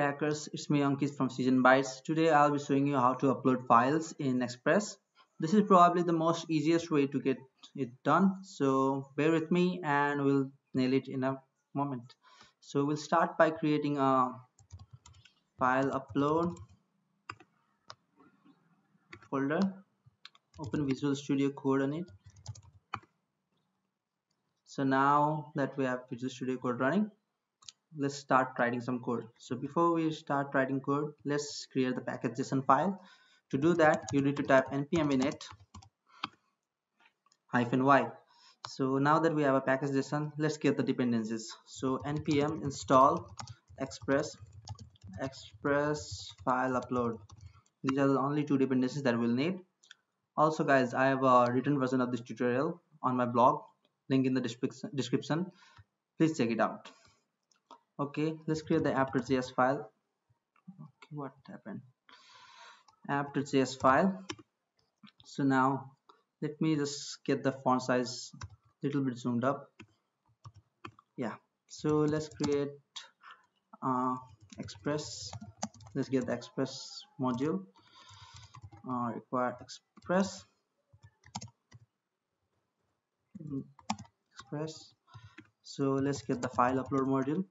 hackers, it's me Ankit from Seasoned Bytes. Today I'll be showing you how to upload files in Express. This is probably the most easiest way to get it done. So bear with me and we'll nail it in a moment. So we'll start by creating a file upload folder. Open Visual Studio Code on it. So now that we have Visual Studio Code running, let's start writing some code. So before we start writing code let's create the package.json file. To do that you need to type npm init hyphen y. So now that we have a package.json let's get the dependencies. So npm install express express file upload. These are the only two dependencies that we'll need. Also guys i have a written version of this tutorial on my blog. Link in the description. Please check it out okay let's create the app.js file. Okay what happened? App.js file. So now let me just get the font size a little bit zoomed up. Yeah so let's create uh, express. Let's get the express module. Uh, require express. Express. So let's get the file upload module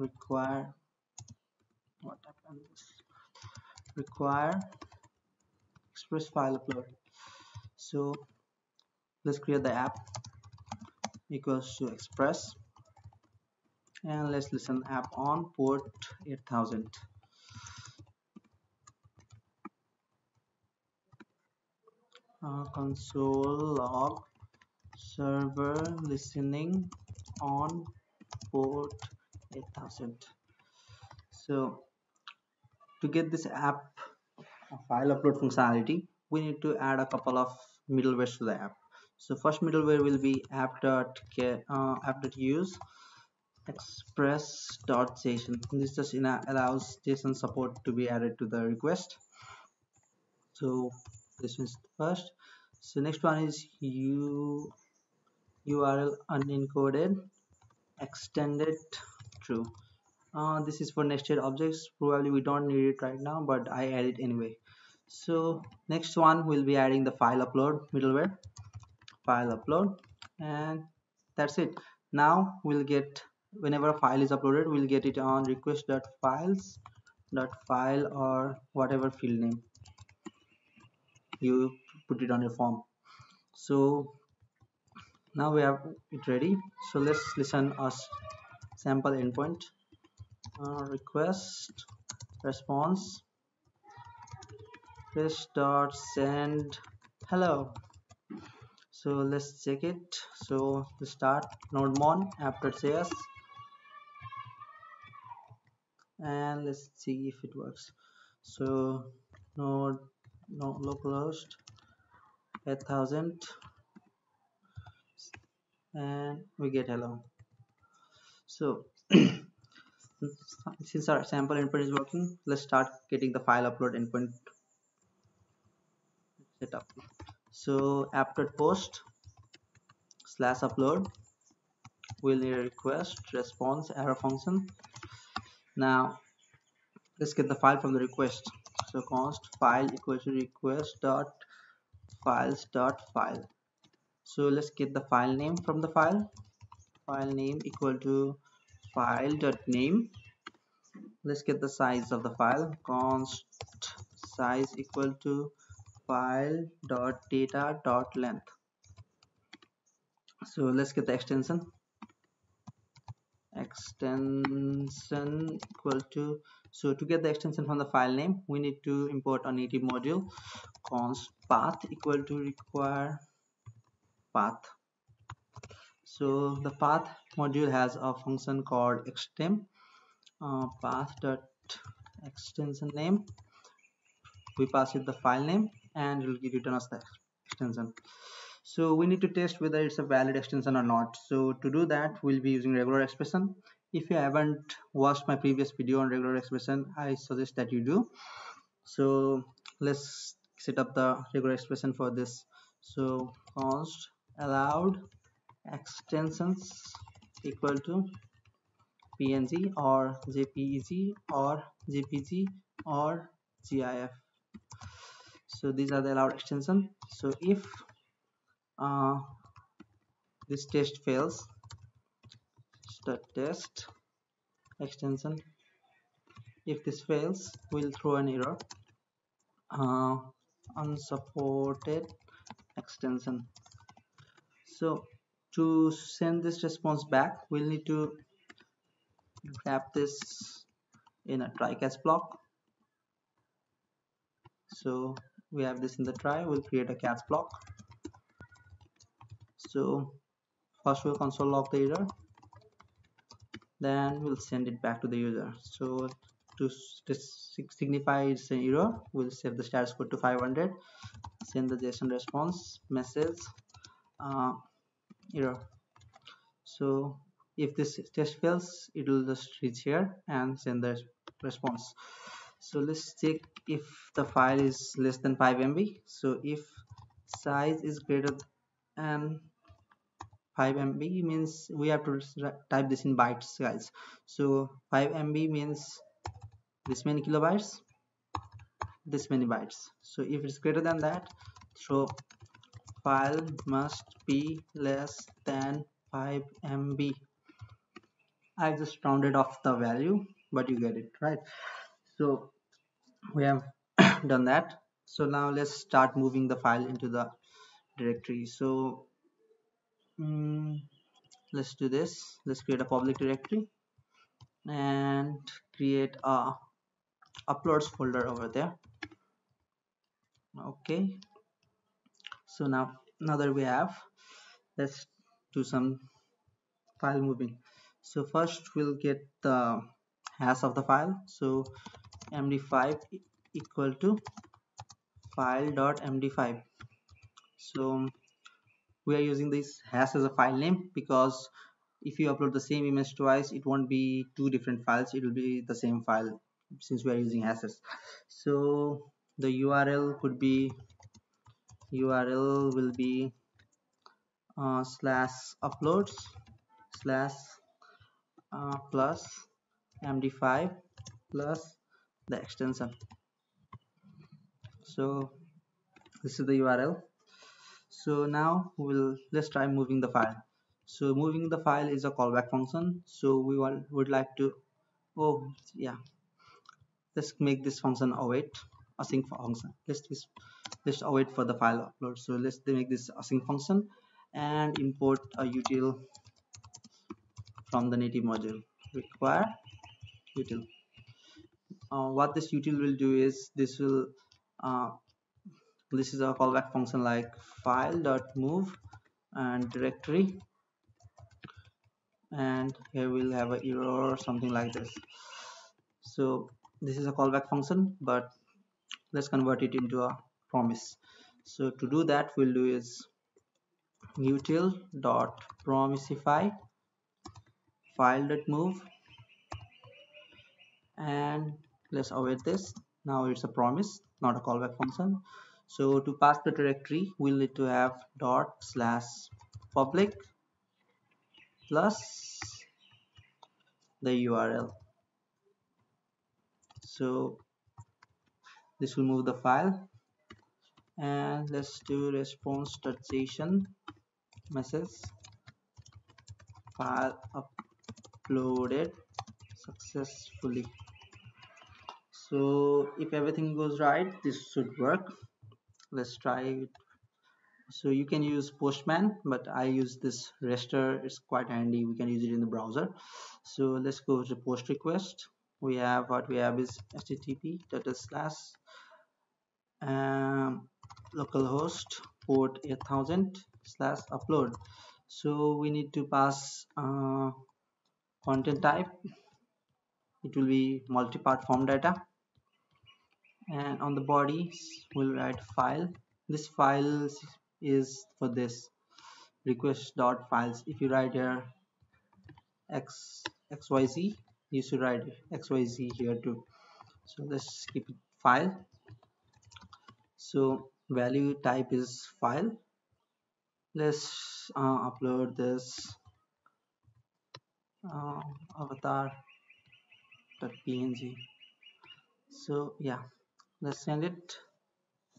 require what happens require express file upload. So let's create the app equals to express and let's listen app on port 8000 uh, console log server listening on port 8000 so to get this app file upload functionality we need to add a couple of middlewares to the app. So first middleware will be app.get uh, app.use express.json this just allows json support to be added to the request. So this is first. So next one is u url unencoded extended true. Uh, this is for nested objects. Probably we don't need it right now but I add it anyway. So next one we'll be adding the file upload middleware file upload and that's it. Now we'll get whenever a file is uploaded we'll get it on request.files dot file or whatever field name you put it on your form. So now we have it ready. So let's listen us sample endpoint. Uh, request response. This dot send hello. So let's check it. So the start nodemon app.js and let's see if it works. So node no localhost 8000 and we get hello so since our sample endpoint is working let's start getting the file upload endpoint set up so app.post slash upload we'll need a request response error function. Now let's get the file from the request. So const file equals request dot files dot file. So let's get the file name from the file file name equal to file dot name. Let's get the size of the file. Const size equal to file dot data dot length. So let's get the extension. Extension equal to so to get the extension from the file name we need to import a native module. Const path equal to require path so the path module has a function called extend uh, path dot extension name. We pass it the file name and it will give return us the extension. So we need to test whether it's a valid extension or not. So to do that we'll be using regular expression. If you haven't watched my previous video on regular expression i suggest that you do. So let's set up the regular expression for this. So const allowed extensions equal to png or jpeg or jpg or gif so these are the allowed extension. So if uh, this test fails start test extension if this fails we'll throw an error uh, unsupported extension. So to send this response back we'll need to wrap this in a try catch block. So we have this in the try we'll create a catch block. So first we'll console log the error then we'll send it back to the user. So to signify it's an error we'll save the status code to 500 send the json response message uh, error so if this test fails it will just reach here and send the response. So let's check if the file is less than 5 MB so if size is greater than 5 MB means we have to type this in bytes guys. So 5 MB means this many kilobytes this many bytes. So if it's greater than that so file must be less than 5 MB I just rounded off the value but you get it right? So we have done that. So now let's start moving the file into the directory. So um, let's do this. Let's create a public directory and create a uploads folder over there. Okay so now now that we have let's do some file moving. So first we'll get the hash of the file. So md5 equal to file dot md5 so we are using this hash as a file name because if you upload the same image twice it won't be two different files. It will be the same file since we are using hashes so the url could be url will be uh, slash uploads slash uh, plus md5 plus the extension. So this is the url so now we'll let's try moving the file. So moving the file is a callback function. So we want would like to oh yeah. Let's make this function await async function. Let's let's await for the file upload. So let's make this async function and import a util from the native module. Require util. Uh, what this util will do is this will uh, this is a callback function like file dot move and directory. And here we'll have an error or something like this. So this is a callback function but let's convert it into a promise. So to do that we'll do is util dot promisify file dot move and let's await this. Now it's a promise not a callback function. So to pass the directory we'll need to have dot slash public plus the url so this will move the file and let's do response response.json message. File uploaded successfully. So if everything goes right this should work. Let's try it. So you can use postman but i use this rester. It's quite handy. We can use it in the browser. So let's go to post request. We have what we have is http slash um, localhost port 8000 slash upload. So we need to pass uh, content type. It will be multi-part form data. And on the body we'll write file. This file is for this request dot files. If you write here x xyz you should write xyz here too. So let's keep it file. So value type is file. Let's uh, upload this uh, avatar.png so yeah let's send it.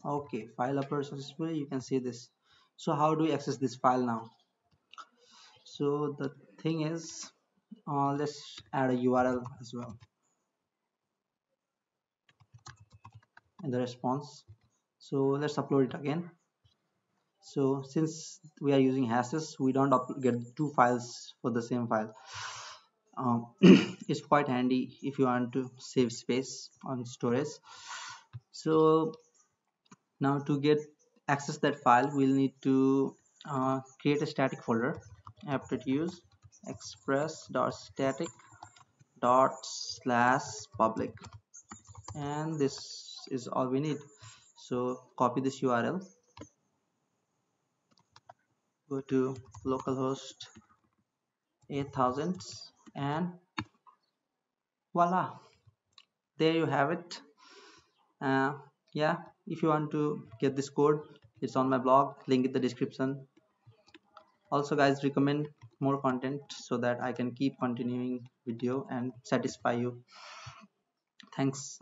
Okay file upload successfully. You can see this. So how do we access this file now? So the thing is uh, let's add a URL as well. In the response so let's upload it again. So since we are using hashes we don't get two files for the same file. Um, it's quite handy if you want to save space on storage. So now to get access that file we'll need to uh, create a static folder. app.use express dot static dot slash public. And this is all we need so copy this url go to localhost 8000 and voila there you have it. Uh, yeah if you want to get this code it's on my blog link in the description. Also guys recommend more content so that I can keep continuing video and satisfy you. Thanks